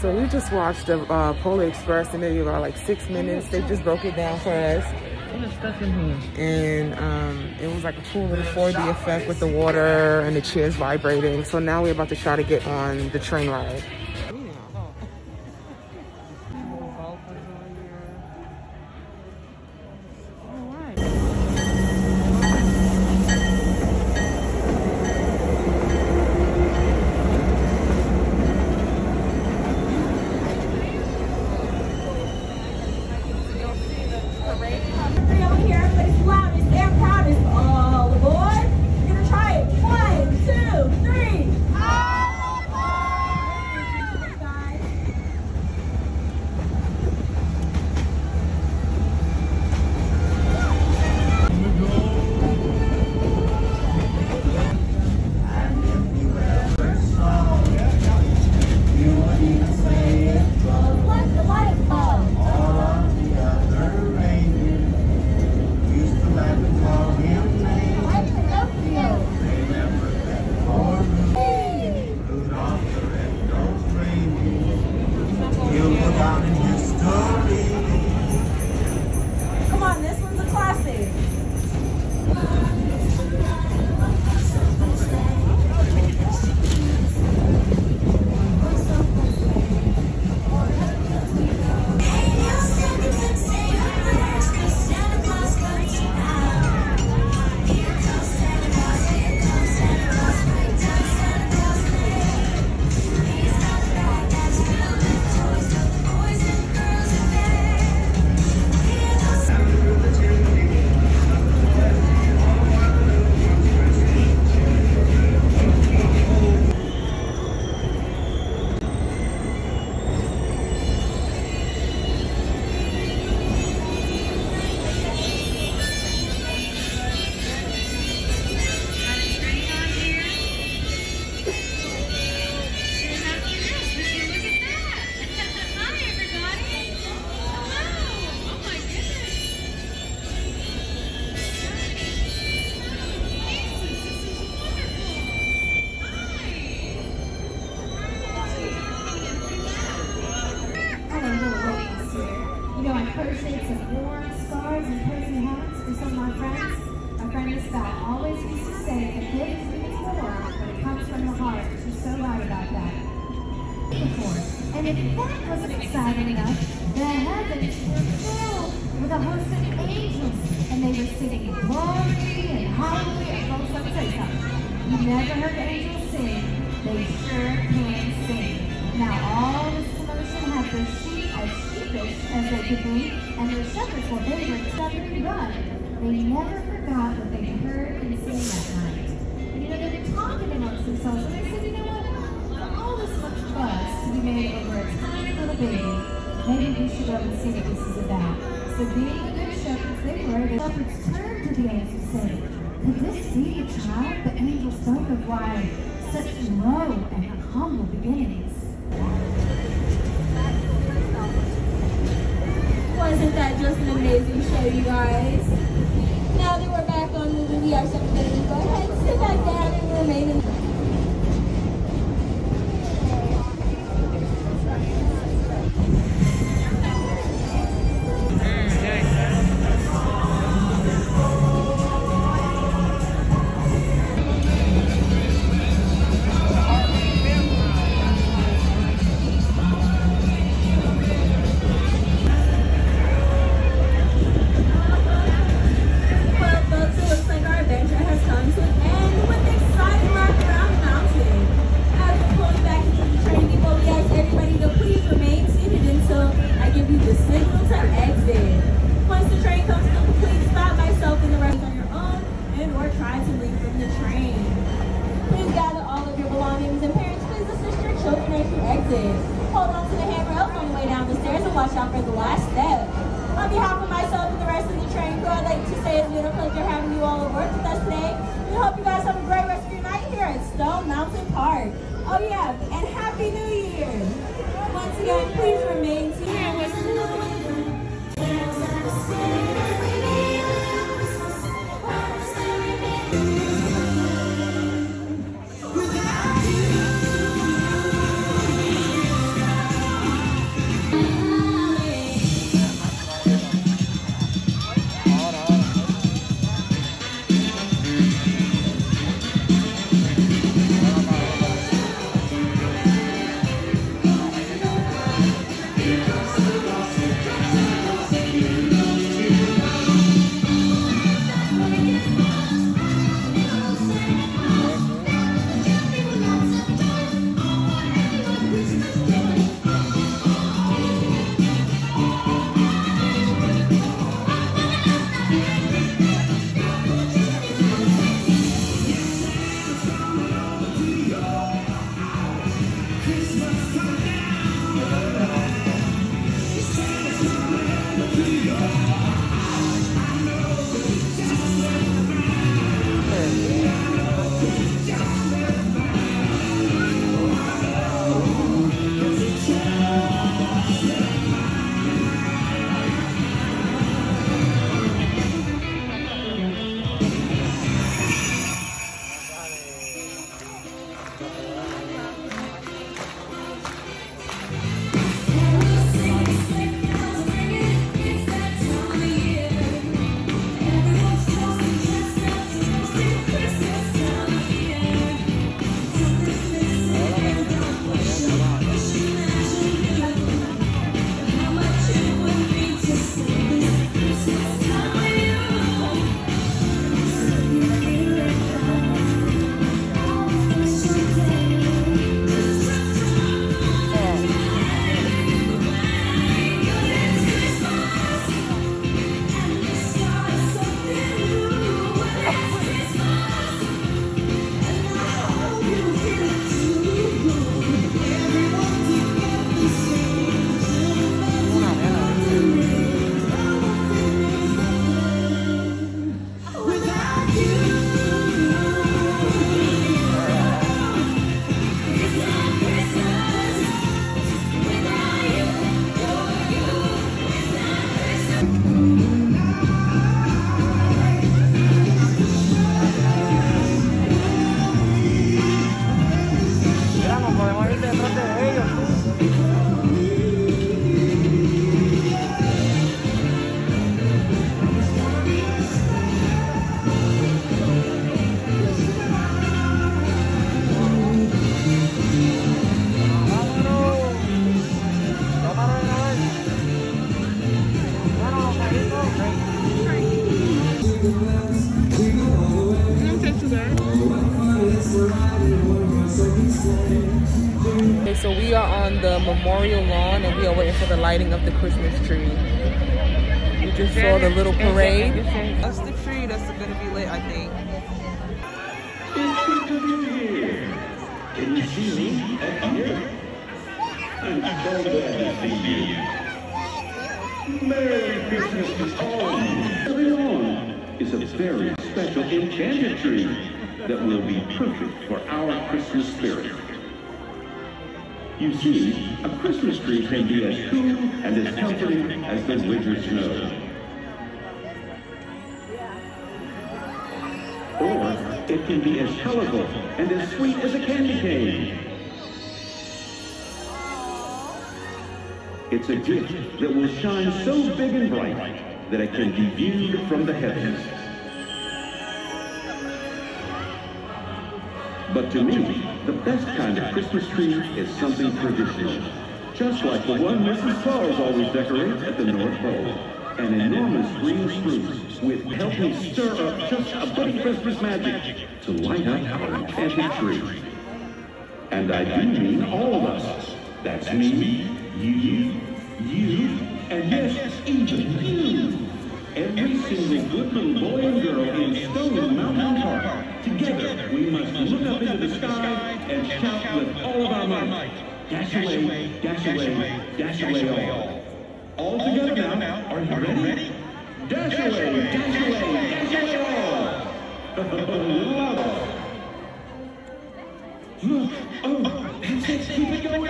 So we just watched the uh, Polar Express in maybe about like six minutes. They just broke it down for us. And um, it was like a cool little 4D effect with the water and the chairs vibrating. So now we're about to try to get on the train ride. I crocheted some scarves and cozy hats for some of my friends. My friend Estelle always used to say, a gift is warm when it comes from the heart. She's so right about that. And if that wasn't exciting enough, the heavens were filled with a host of angels, and they were singing glory and hallelujah. Me tell you something. You never heard angels sing. They sure can sing. Now, all this commotion had their sheep as sheepish as they could be, and their shepherds were bigger seven and run. They never forgot what they heard and seen that night. And you know, they were talking amongst themselves, and they said, you know what? For all this much fuss to be made over a tiny little baby, maybe we should go and see what this is about. So being good shepherds they were, the shepherds turned to the angels saying, could this be the child the angel spoke of why such low and humble beginnings? Wasn't that just an amazing show, you guys? Now that we're back on we are something to go ahead, sit back down, and remain in. Oh, yeah, Memorial lawn and we are waiting for the lighting of the Christmas tree. We just saw the little parade. That's the tree that's gonna be lit, I think. It's good to be here. Can you see me up here? I'm so glad to see you. Merry Christmas to all of you. Lawn is a very special enchanted tree that will be perfect for our Christmas spirit. You see, a Christmas tree can be as cool and as comforting as the winter snow. Or it can be as colorful and as sweet as a candy cane. It's a gift that will shine so big and bright that it can be viewed from the heavens. But to me, the best kind of Christmas tree is something traditional. Just like the one Mrs. Claus always decorates at the North Pole. An enormous green spruce with help me stir up just a bit of Christmas magic to light up our enchanted tree. And I do mean all of us. That's me, you, you, and yes, even you. Every single good little boy look up into the sky and shout with all of our might. Dash away, dash away, dash away all. All together now. Are you ready? Dash away, dash away, dash away all. Look, oh, that's it, keep it going.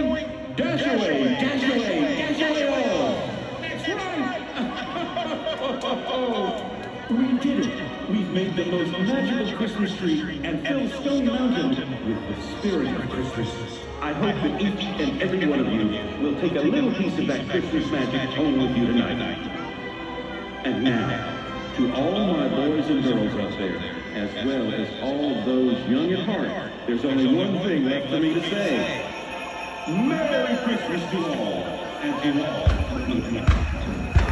Made the most magical Christmas tree and filled Stone Mountain with the spirit of Christmas. I hope that each and every one of you will take a little piece of that Christmas magic home with you tonight. And now, to all my boys and girls out there, as well as all those young at heart, there's only one thing left for me to say. Merry Christmas to all, and to all.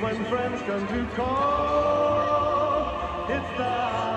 When friends come to call, it's the